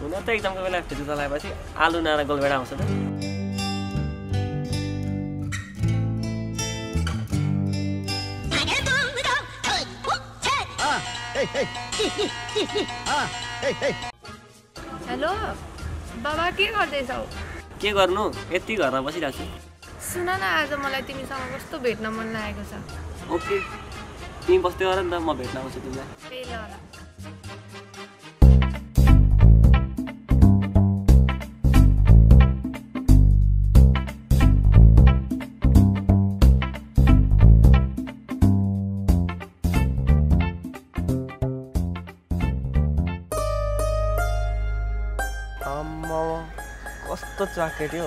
हुन त एक्जामको बेला फेरि चलाएपछि आलु नआएर गोलभेडा आउँछ त। हेलो बाबा के गर्दैछौ? के गर्नु? यति घरमा बसिरहेको छु। सुन न आज मलाई तिमीसँग कस्तो भेट्न मन लागेको छ। ओके। तिमी बस्दै गर नि त म भेट्न आउँछु तिमीलाई। कस्तो चाकेट हो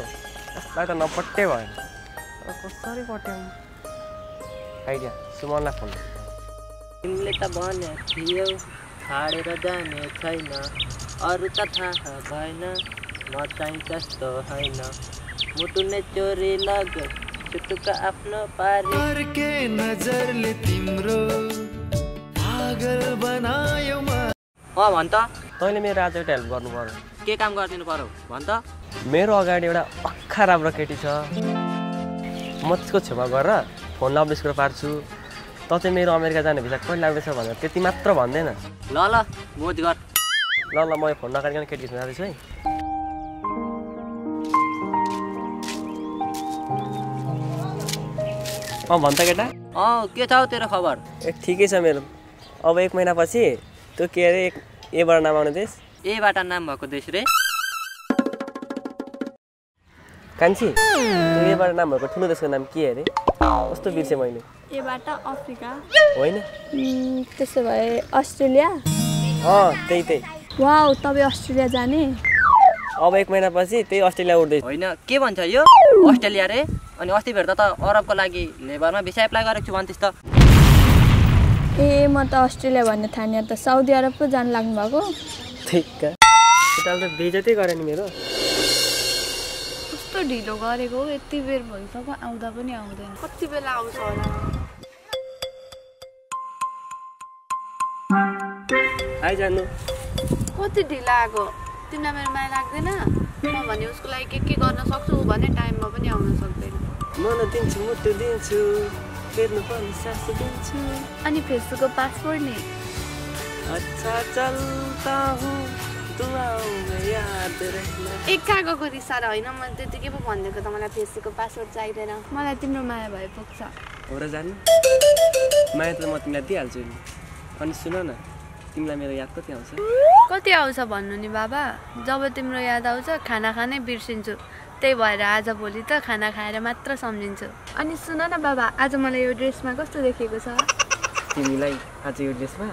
यसलाई त नपट्टै भएन। कसरी पट्याउनु आइडिया सुमनलाई फोन तिमीले त भने थियो छाडेर जाने छैन अरू त थाहा भएन म चाहिँ त्यस्तो होइन। मुटु नै चोरी लग्यो छुटुक्क आफ्नो पारी। नजरले तिम्रो पागल बनायो म। अँ भन् त। तैँले मेरो आज एउटा हेल्प गर्नु पर्यो। के काम गरिदिनु पर्यो? भन् त। मेरो अगाडि एउटा अख्खा राम्रो केटी छ। म त्यसको छेउमा गएर फोन लभलेस गरेर पार्छु। त चाहिँ मेरो अमेरिका जाने भिसा कहिले लाग्दैछ भनेर त्यति मात्र भन्दैन। ल ल मोज गर। ल ल म यो फोन नकाटिकन केटीसँग जाँदैछु है। अँ भन् त केटा। अँ के छ हौ तेरो खबर? ए ठिकै छ मेरो। अब एक महिनापछि त्यो के अरे एक एबाट नाम आउने देश? एबाट नाम भएको देश रे। कान्छी एबाट नाम भएको ठुलो देशको नाम के अरे? कस्तो बिर्सेँ मैले? एबाट अफ्रिका। होइन। त्यसो भए अस्ट्रेलिया। अँ त्यही त्यही। वा तपाईँ अस्ट्रेलिया जाने? अब एक महिनापछि त्यही अस्ट्रेलिया उठ्दैछ होइन के भन्छ यो? अस्ट्रेलिया रे? अनि अस्ति भेट्दा त अरबको लागि लेबरमा भिसा एप्लाई गरेको छु भन्थिस् त ए म त अस्ट्रेलिया भन्ने ठानिया त साउदी अरब पो जानु लाग्नु भएको ठिक त बेजतै गरे नि मेरो। कस्तो ढिलो गरेको हो यति बेर भइसक्यो आउँदा पनि आउँदैन। कति बेला आउँछ होला? आइजानु कति ढिलो आएको तिमीलाई मेरो माया लाग्दैन? म भने उसको लागि के के गर्न सक्छु ऊ भने टाइममा पनि आउन सक्दैन। मन दिन्छु मुटु दिन्छु। फेर्नु पर्ने सासु दिन्छु। अनि फेसबुकको पासपोर्ट नि। अच्छा चलता हूँ में रहना एक कागोको रिसा र होइन मैले त्यतिकै पो भनिदिएको त मलाई फेसबुकको पासवर्ड चाहिँदैन। मलाई तिम्रो माया भए पुग्छ। हो र जानु। माया त म तिमीलाई दिइहाल्छु नि। अनि सुन न तिमीलाई मेरो याद कति आउँछ? कति आउँछ भन्नु नि बाबा? जब तिम्रो याद आउँछ खाना खानै बिर्सिन्छु। त्यही भएर आज भोलि त खाना खाएर मात्र सम्झिन्छु। अनि सुन न बाबा आज मलाई यो ड्रेसमा कस्तो देखेको छ? तिमीलाई आज यो ड्रेसमा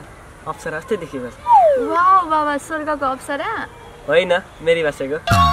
अप्सरा जस्तै देखेको छ। वा बाबा स्वर्गको अप्सरा? होइन मेरी बासेको